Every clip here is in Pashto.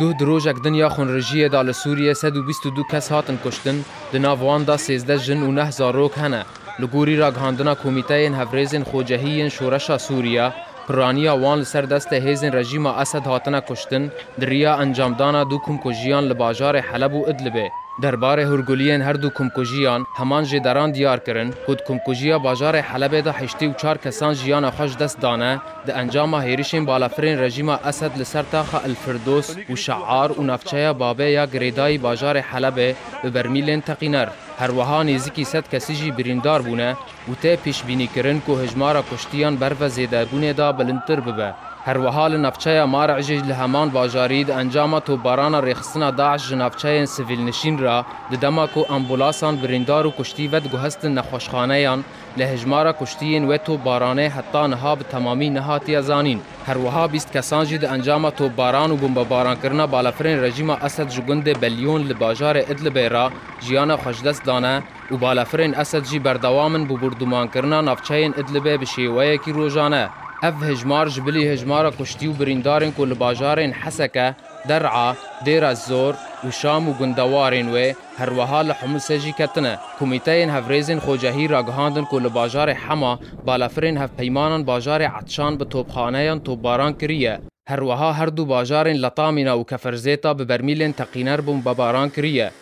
دوه درۆژێک دنیا خوۆنڕژیەدا لە سووریە 122 کەس هاتن کوشتن دناواندا سێزدە ژن و نەه زارۆک هەنە لە گۆری راگەهاندنا کۆمیتایەن هەفرێزن خۆجەهیین شۆرەشا سووریا پرانیا وان لەسەر دەستە هێزن ڕژیما ئەسەد هاتنە کوشتن دریا ئەنجامدانا دوو کومکۆژیان لە باژارێ حەلەب و ئدلبێ درباره هورگولین هر دو کمکوژیان همان جه دران دیار کرن خود کمکوژیا باجار حلب دا هشتی و چار کسان جیان خوش دست دانه د انجام هیرشین بالافرین رژیم اسد لسر تاخ الفردوس و شعار و نفچه بابه یا گریدای باجار حلب به برمیلین تقینر هر وها نزیکی صد کسی جی بریندار بونه و ته پیش بینی کرن که هجمارا کشتیان بر و زیده بونه دا بلندتر ببه هەروەها لە نەفچەیە مارەعژێژ لە هەمان باژارید ئەنجامە تۆبارانە ڕێخستنە داعش لە نەفچەیەن سڤیلنشینرا دەدەمەک و ئەمبولاسان بریندار و کوشتی وەت گوهستن نەخۆشخانەیان لە هژمارە کوشتیین وێت و بارانەی هەتا نەها بە تەمامی نەهاتیە زانین هەروەها بیست کەسانجی دە ئەنجامە تۆباران و بمبە بارانکردە بالەفرین ڕژیمە ئەسد ژگوندێ بەلیۆن لە باژارێ ئەدلبێرا ژیانە خۆشدەستدانە و بالەفرین ئەسەدجی بەردەوامن بۆ بردومانکردە نەفچەیەن ئەدلبێ بە شێوەیەکی ڕۆژانە اف هجمار جبلي هجمارا كشتي وبريندارن كل باجارين حسكا درعا ديرا الزور وشام وغندوارين و هروها لحمس جي كتنه كوميتين هفريزن خوجهي راقهاندن كل باجار حما بالافرين هف پیمانن باجار عطشان به توبخانهان توباران کریه هروها هردو باجارين لطامنا وكفرزيتا کفرزیتا تقينر بمباران تقینر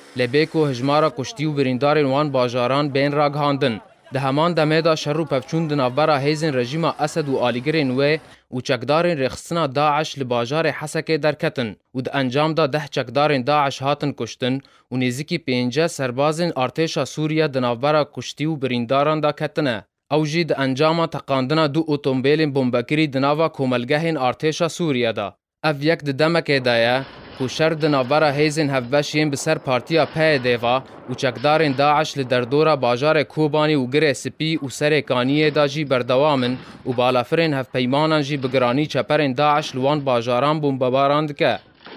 بون هجمارا كشتيو بريندارين وان باجاران بين راقهاندن ده همان دمه دا شر و پفچوندن آورا هیزن رژیم اسد و آلیگرین و و چکدارین رخصنا داعش لباجار حسکه درکتن و ده انجام دا ده چکدارین داعش هاتن کشتن و نزیکی پینجه سربازین ارتشا سوریه دناورا کشتی و برینداران دا کتنه. او جی د انجام تقاندنا دو اتومبیلین بمبکری دناوا کوملگهین ارتشا سوریه دا. اف یک د دمکه دایه کو şerdên navbera hêzên hevbeşiyên bi ser Partiya PDVA û çekdarên Daeş li derdora bajarê Kobanî û girê spî û serê kaniyê da jî berdewamin û balafirên hevpeymanan jî bi giranî çeperên Daeş li wan bajaran bombebaran dike.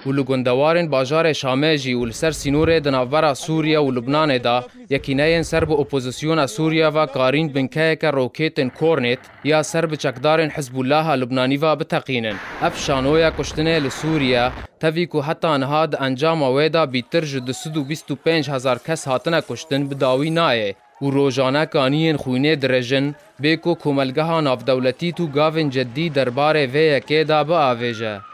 و لګوندوارن بازار شامجی ول سر سینور د ناورا سوریه او لبنان دا یقیناین سرب اپوزیسیون سوریه و قارین بنکه که روکیتن کورنت یا سرب چکدارن حزب الله لبنانی و بتقینن افشانویا کشتنه ل سوریه توی کو حتی انها د انجام ویدا بیتر ج 225 هزار کس هاتنه کشتن بداوی نایه و روزانه کانین خوینه درژن به کو کوملگاه ناف دولتی تو گاوین جدی درباره وی کې دا به آویجه